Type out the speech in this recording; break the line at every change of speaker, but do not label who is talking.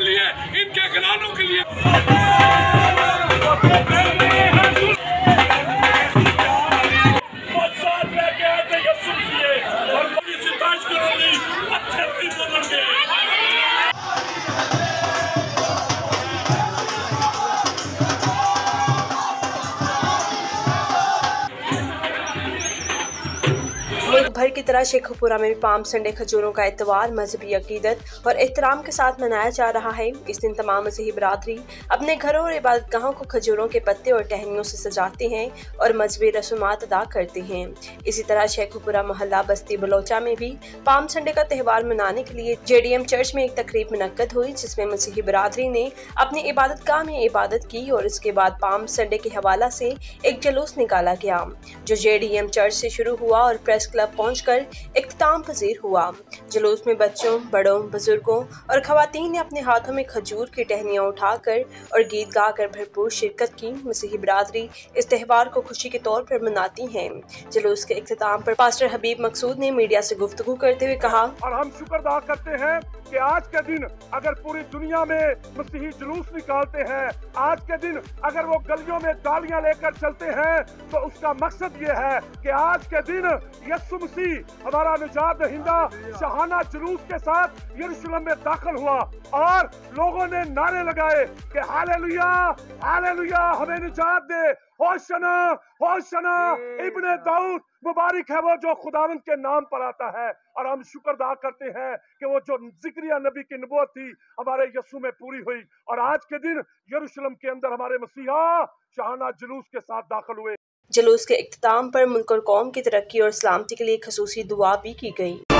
लिए इनके घरानों के लिए। भर की तरह शेखपुरा में भी पाम संडे खजूरों का एतवार मजहबी अकीदत और एहतराम के साथ मनाया जा रहा है। इस दिन तमाम मसीही बरदरी अपने घरों और इबादत गाहों को खजूरों के पत्ते और टहनियों से सजाते हैं और मजहबी रसूमात अदा करते हैं। इसी तरह शेखपुरा मोहल्ला बस्ती बलोचा में भी पाम संडे का त्यौहार मनाने के लिए जेडीएम चर्च में एक तकरीब मुनद हुई, जिसमें मसीही बरदरी ने अपनी इबादत गाह में इबादत की और इसके बाद पाम संडे के हवाला से एक जलूस निकाला गया, जो जेडीएम चर्च से शुरू हुआ और प्रेस क्लब पहुंचकर इख्ताम पजीर हुआ। जुलूस में बच्चों, बड़ों, बुज़ुर्गों और खातन ने अपने हाथों में खजूर की टहनियाँ उठाकर और गीत गाकर भरपूर शिरकत की। मसीही बरदरी इस त्यौहार को खुशी के तौर पर मनाती है। जुलूस के अख्ताम पर पास्टर हबीब मकसूद ने मीडिया से गुफ्तु करते हुए कहा,
और हम शुक्र अदा करते हैं कि आज के दिन अगर पूरी दुनिया में मसीही जुलूस निकालते हैं, आज के दिन अगर वो गलियों में गालियाँ लेकर चलते हैं तो उसका मकसद ये है कि आज के दिन यसु मसीह हमारा निजात हिंदा शहाना जुलूस के साथ यरूशलेम में दाखिल हुआ और लोगों ने नारे लगाए कि हालेलुया हालेलुया, हमें निजात दे। होशना होशना, इब्ने दाऊद मुबारक है वो जो खुदावंत के नाम पर आता है। और हम शुक्र अदा करते हैं कि वो जो जिक्रिया नबी की नबूत थी हमारे यसु में पूरी हुई। और आज के दिन यरूशलेम के अंदर हमारे मसीहा शाहाना जुलूस के साथ दाखिल हुए।
जुलूस के अख्ताम पर मुल्क और कौम की तरक्की और सलामती के लिए खसूसी दुआ भी की गई।